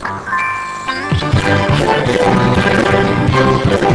Thank you.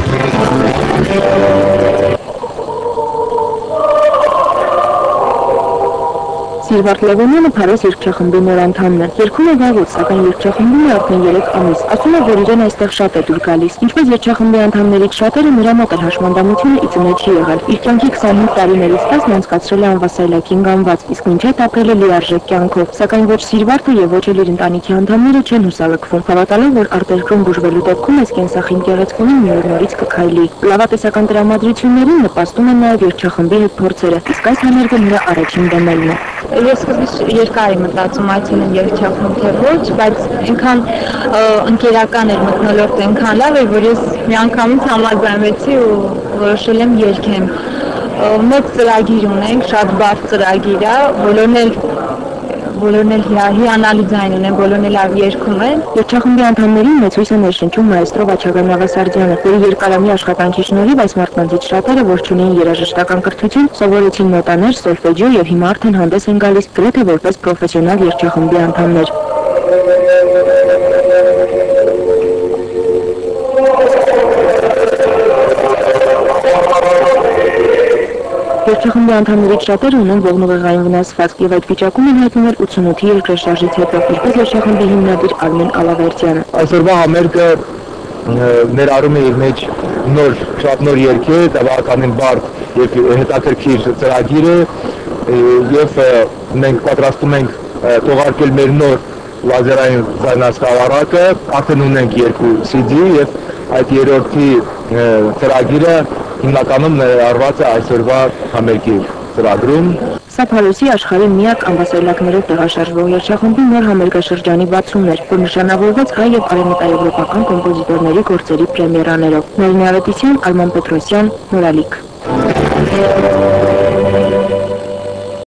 Սիրվարդ Լևոնյանը Փարոս երգչախմբի նոր անդամն է։ Երգում է վաղուց, սակայն երգչախմբում է արդեն 3 ամիս։ Ասում է, որ իրեն այստեղ շատ է դուր գալիս։ Ինչպես երգչախմբի անդամներից շատերը նրա մոտ էլ հաշմանդամությունը ի ծնե չի եղել։ Իր կյանքի 25 տարիներից 10-ն անցկացրել է անվասայլակին գանված, իսկ մինչ այդ ապրել է լիարժեք կյանքով։ Սակայն ոչ Սիրվարդը եւ ոչ էլ իր ընտանիքի անդամները չեն հուսալքվում, հավատալով, որ արտերկրում բուժվելու դեպքում այս կենսախին գեղեցկունին մի օր նորից կքայլի։ Լավատեսական դրամատրություններին նպաստում են նաեւ երգչախմբի հետ փորձերը, իսկ այս համերգը նրա առաջին դեմելն է։ Ես սկզբից երկար եմ մտածում այցելել երգչախմբում թե ոչ, բայց այնքան ընկերական էր մտնոլորտը այնքան լավ էր, որ ես մի անգամից համաձայնվեցի ու որոշել եմ երգեմ։ Մեծ ծրագիր ունենք, շատ բարդ ծրագիր է, բոլորն էլ բոլորն էլ հիանալի ձայն ունեն, բոլորն էլ երգում են։ Երգչախմբի անդամներին մեծ հույս է ներշնչում մայստրո Վաչագան Նավասարդյանը, որի երկարամյա աշխատանքի շնորհիվ այս մարդկանցից շատերը, որ չունեին երաժշտական կրթություն, սովորեցին նոտաներ, սոլֆեջիո եւ հիմա արդեն հանդես են գալիս գրեթե որպես պրոֆեսիոնալ երգչախմբի անդամներ։ Երգչախմբի անդամներից շատերը ունեն ողնուղեղային վնասվածք եւ այդ վիճակում են հայտնվել 88-ի երկրաշարժից հետո, ինչպես երգչախմբի հիմնադիր Արմեն Ալավերդյանը։ Այսօրվա համերգը ներառում է իր մեջ նոր, շատ նոր երգեր, բավականին բարդ եւ հետաքրքիր ծրագիր է եւ մենք պատրաստում ենք թողարկել մեր նոր լազերային ձայնասկավառակը, արդեն ունենք երկու CD եւ այդ երրորդի ծրագիրը հիմնականում ներառված է այսօրվա համերգի ծրագրում։ Սա Փարոսի աշխարհի միակ անվասայլակներով տեղաշարժվող երգչախմբի նոր համերգաշրջանի բացումն էր, որ նշանավորվեց հայ եւ արևմտաեվրոպական կոմպոզիտորների գործերի պրեմիերաներով։ Նարինե Ավետիսյան, Արման Պետրոսյան, Նորալիկ։